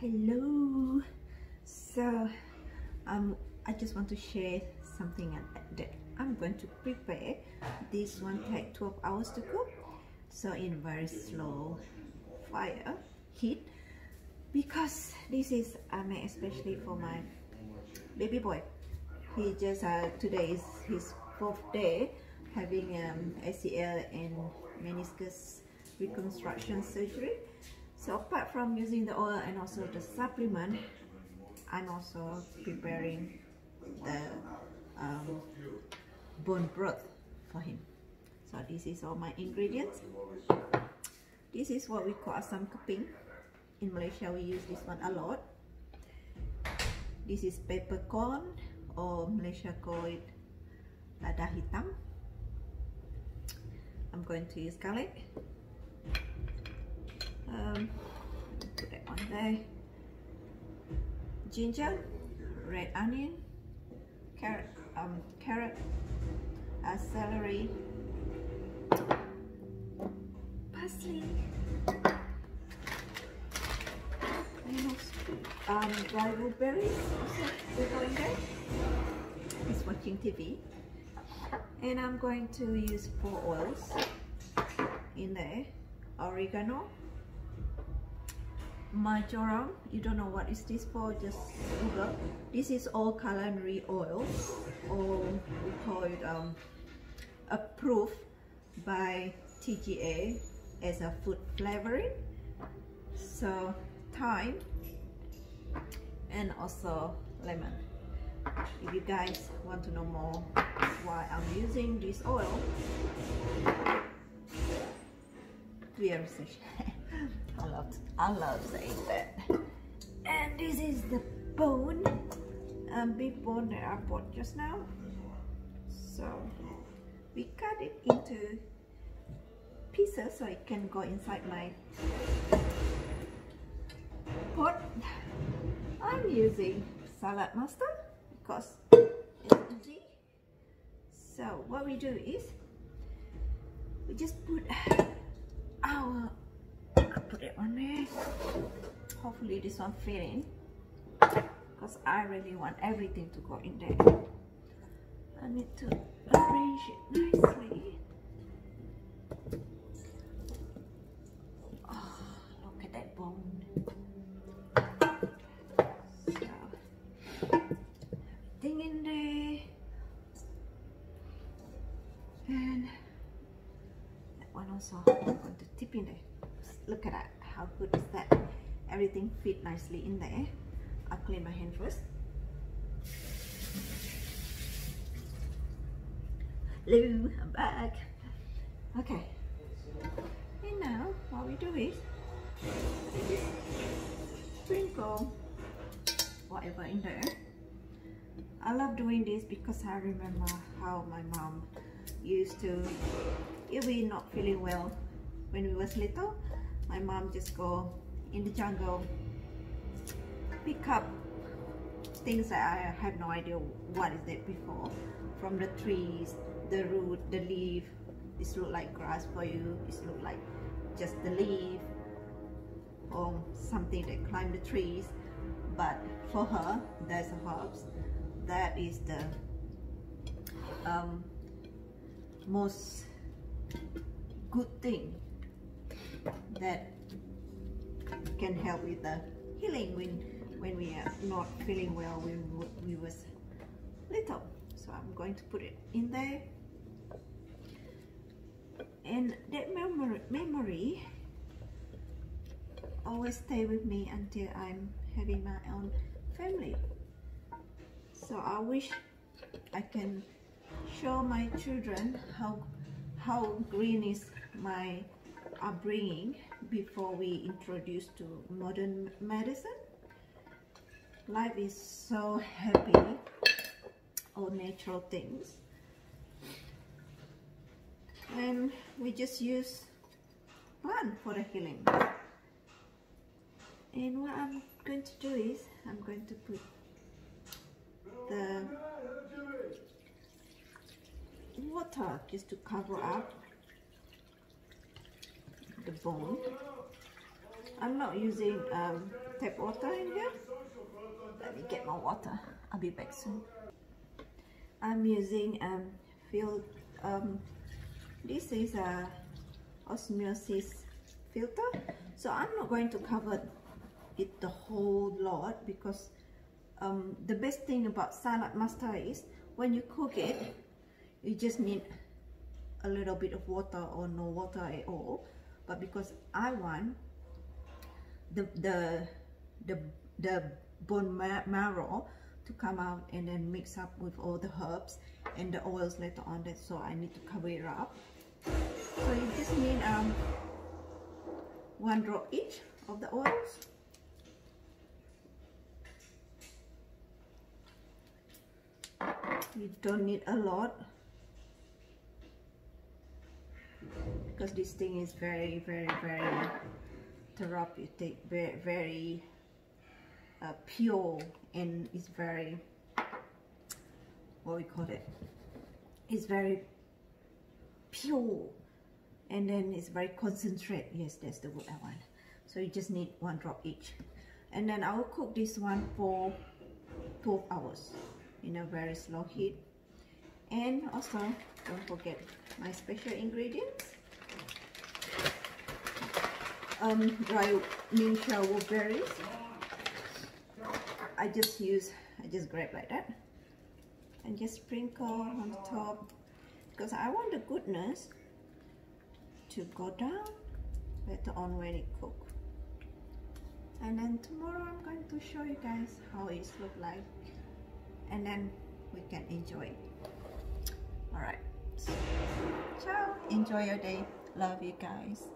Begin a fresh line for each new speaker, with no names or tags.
hello. So um i just want to share something that i'm going to prepare this one take 12 hours to cook. So in very slow fire heat because this is I made especially for my baby boy. He just uh, today is his fourth day having um, ACL and meniscus reconstruction surgery so apart from using the oil and also the supplement I'm also preparing the um, bone broth for him. So this is all my ingredients. This is what we call asam keping. In Malaysia we use this one a lot. This is peppercorn or Malaysia call it lada hitam. I'm going to use garlic um, put that one there. Ginger red onion carrot um, carrot uh, celery. Parsley. Um, dry blueberries also we're going there. He's watching TV and I'm going to use four oils in there. Oregano marjoram you don't know what is this for just google. This is all culinary oil or we call it um, approved by TGA as a food flavoring. So thyme and also lemon. If you guys want to know more why I'm using this oil do your research I love I love saying that. And this is the bone um, beef bone that I bought just now. So we cut it into pieces so it can go inside my pot. I'm using Saladmaster because it's easy. So what we do is we just put our put it on there. Hopefully this one fit in. Because I really want everything to go in there. I need to arrange it nicely. Oh, look at that bone. So everything in there. And that one also I'm going to tip in there look at that how good is that? Everything fit nicely in there. I'll clean my hand first. Hello I'm back. Okay. And now what we do is sprinkle whatever in there. I love doing this because I remember how my mom used to if we not feeling well when we was little my mom just go in the jungle pick up things that I have no idea what is that before. From the trees the root the leaf this look like grass for you this look like just the leaf or something that climb the trees. But for her there's herbs. That is the um, most good thing that can help with the healing when when we are not feeling well when we was little. So I'm going to put it in there. And that memory, memory always stay with me until I'm having my own family. So I wish I can show my children how how green is my upbringing before we introduce to modern medicine. Life is so happy all natural things. And we just use plant for the healing. And what I'm going to do is I'm going to put the water just to cover up bone I'm not using um, tap water in here. Let me get my water. I'll be back soon. I'm using um, field. Um, this is a osmosis filter, so I'm not going to cover it the whole lot because um, the best thing about Saladmaster is when you cook it, you just need a little bit of water or no water at all. But because I want the the the the bone marrow to come out and then mix up with all the herbs and the oils later on that so I need to cover it up. So you just need um one drop each of the oils. You don't need a lot because this thing is very very very therapeutic very very uh, pure and it's very what we call it it's very pure and then it's very concentrate. Yes that's the word I want. So you just need one drop each. And then I will cook this one for 12 hours in a very slow heat. And also don't forget my special ingredients um, dry Ningxia berries. I just use I just grab like that and just sprinkle on the top because I want the goodness to go down later on when it cook. And then tomorrow I'm going to show you guys how it look like and then we can enjoy it. All right so, ciao. Enjoy your day. Love you guys